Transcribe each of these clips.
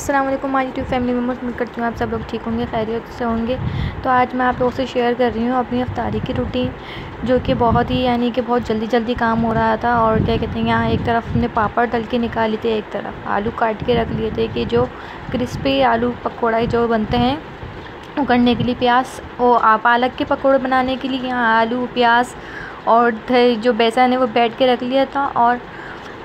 अस्सलाम वालेकुम आज यूट्यूब फैमिली मेंबर्स उम्मीद करती हूँ आप सब लोग ठीक होंगे, खैरियत से होंगे। तो आज मैं आप लोगों से शेयर कर रही हूँ अपनी अफ्तारी की रूटीन जो कि बहुत ही, यानी कि बहुत जल्दी जल्दी काम हो रहा था और क्या कहते हैं, यहाँ एक तरफ़ हमने पापड़ तल के निकाले थे, एक तरफ़ आलू काट के रख लिए थे कि जो क्रिस्पी आलू पकौड़ा जो बनते हैं करने के लिए प्याज वो पालक के पकौड़े बनाने के लिए यहाँ आलू, प्याज और जो बेसन है वो बैठ के रख लिया था और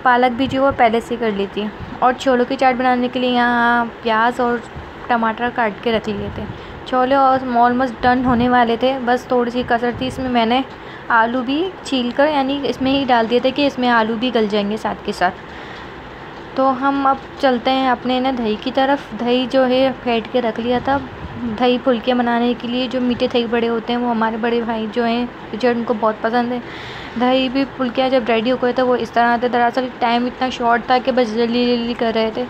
पालक भी जो वो पहले से कर ली थी। और छोलों की चाट बनाने के लिए यहाँ प्याज और टमाटर काट के रख लिए थे। छोले और ऑलमोस्ट डन होने वाले थे। बस थोड़ी सी कसर थी, इसमें मैंने आलू भी छील कर, यानी इसमें ही डाल दिए थे कि इसमें आलू भी गल जाएँगे साथ के साथ। तो हम अब चलते हैं अपने ना दही की तरफ़। दही जो है, फेंट के रख लिया था। दही फुलके बनाने के लिए जो मीठे दही बड़े होते हैं, वो हमारे बड़े भाई जो हैं रिचर्ड उनको बहुत पसंद है। दही भी फुलकियाँ जब रेडी हो गए थे वो इस तरह थे दरअसल टाइम इतना शॉर्ट था कि बस जल्दी जल्दी कर रहे थे।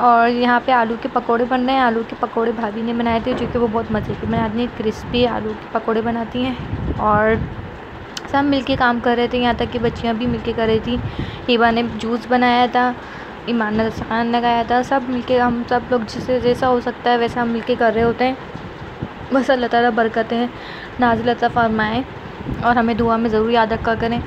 और यहाँ पे आलू के पकोड़े बन रहे हैं। आलू के पकोड़े भाभी ने बनाए थे, जो कि वो बहुत मज़े के बनाती हैं। क्रिस्पी आलू के पकोड़े बनाती हैं। और सब मिलके काम कर रहे थे। यहाँ तक कि बच्चियाँ भी मिलके कर रही थी। हिबा ने जूस बनाया था। ईमान ने सामान लगाया था। सब मिलके हम सब लोग जिसे जैसा हो सकता है वैसा हम मिलके कर रहे होते हैं। बस अल्लाह ताला बरकतें नाजिल अता फरमाएँ और हमें दुआ में ज़रूर याद रखा करें।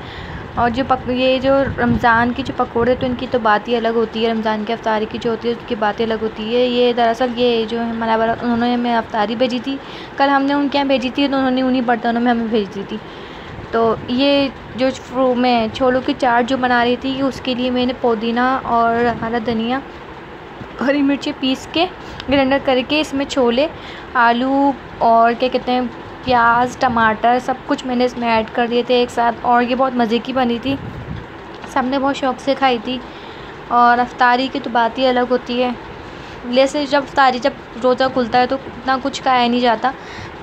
और जो पक, ये जो रमज़ान की जो पकौड़े तो इनकी तो बात ही अलग होती है। रमज़ान की अफ्तारी की जो होती है, उसकी बातें अलग होती है। ये दरअसल ये जो है मनावर उन्होंने हमें अफ्तारी भेजी थी। कल हमने उनके यहाँ भेजी थी तो उन्होंने उन्हीं बर्तनों में हमें भेज दी थी। तो ये जो फ्रू मैं छोलों की चाट जो बना रही थी उसके लिए मैंने पुदीना और हरा धनिया हरी मिर्ची पीस के ग्राइंडर करके इसमें छोले, आलू और क्या कहते हैं, प्याज, टमाटर सब कुछ मैंने इसमें ऐड कर दिए थे एक साथ और ये बहुत मज़े की बनी थी। सबने बहुत शौक़ से खाई थी और अफ्तारी की तो बात ही अलग होती है। जैसे जब अफ्तारी जब रोज़ा खुलता है तो इतना कुछ खाया नहीं जाता।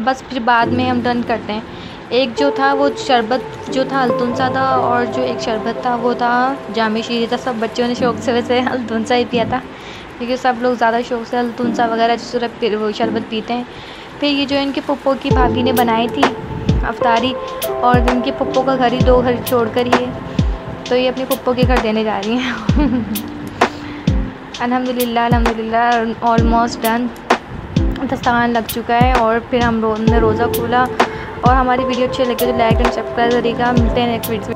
बस फिर बाद में हम डन करते हैं। एक जो था वो शरबत जो था हल्तुन सा था और जो एक शरबत था वो था जाम शीरी था। सब बच्चों ने शौक़ से वैसे हल्तुन सा ही पिया था। क्योंकि सब लोग ज़्यादा शौक़ से हल्तुन सा वगैरह जो वो शरबत पीते हैं। फिर ये जो इनके पप्पो की भाभी ने बनाई थी अफ्तारी और इनके पप्पो का घर ही दो घर छोड़ कर ये तो ये अपने पप्पो के घर देने जा रही हैं। अल्हम्दुलिल्लाह अल्हम्दुलिल्लाह ऑलमोस्ट डन दस्तान लग चुका है और फिर हम रो, ने रोज़ा खोला। और हमारी वीडियो अच्छी लगी तो लाइक एंड सब्सक्राइब करिएगा। मिलते हैं नेक्स्ट वीडियो